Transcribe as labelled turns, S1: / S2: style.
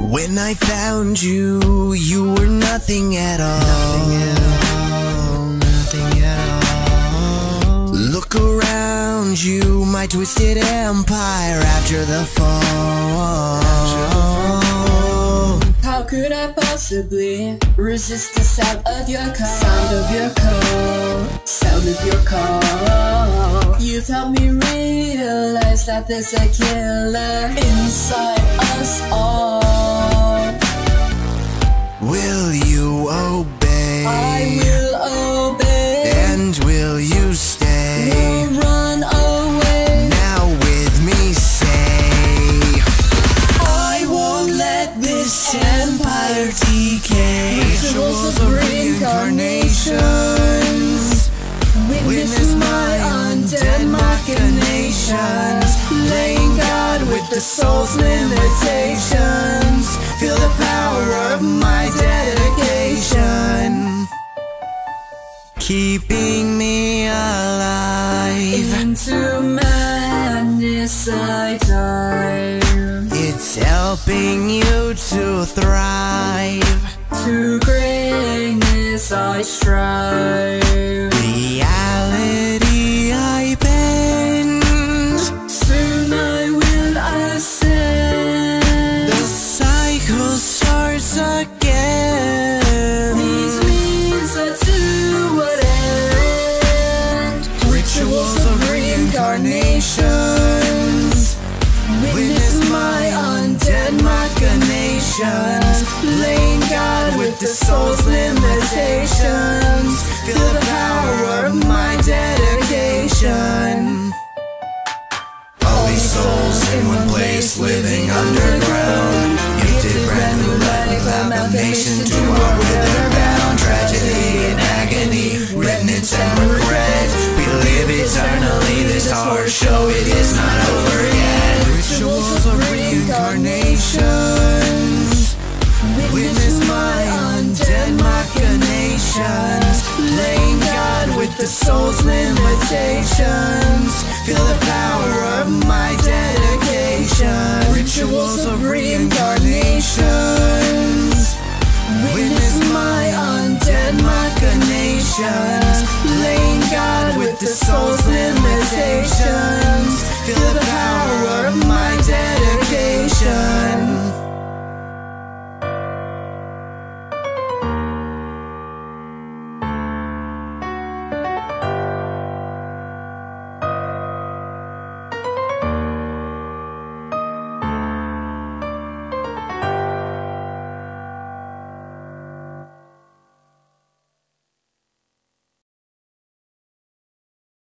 S1: When I found you, you were nothing at all. Nothing at all. Nothing at all. Look around you, my twisted empire after the fall.
S2: How could I possibly resist the sound of your call? Sound of your call. Sound of your call. You've helped me realize that there's a killer inside
S1: And will you stay?
S2: Will run away.
S1: Now with me say I won't let this empire decay
S2: Rituals of reincarnations. Witness my undead machinations.
S1: Playing God with the soul's limitations Feel Keeping me alive
S2: Into madness I dive.
S1: It's helping you to thrive
S2: To greatness I strive.
S1: Reality reincarnations Witness my undead machinations. Playing God with the soul's limitations. Feel the power of my dedication. All these souls in one place living underground limitations Feel the power of my dedication. Rituals of reincarnations. Witness my undead machinations. Playing God with the soul's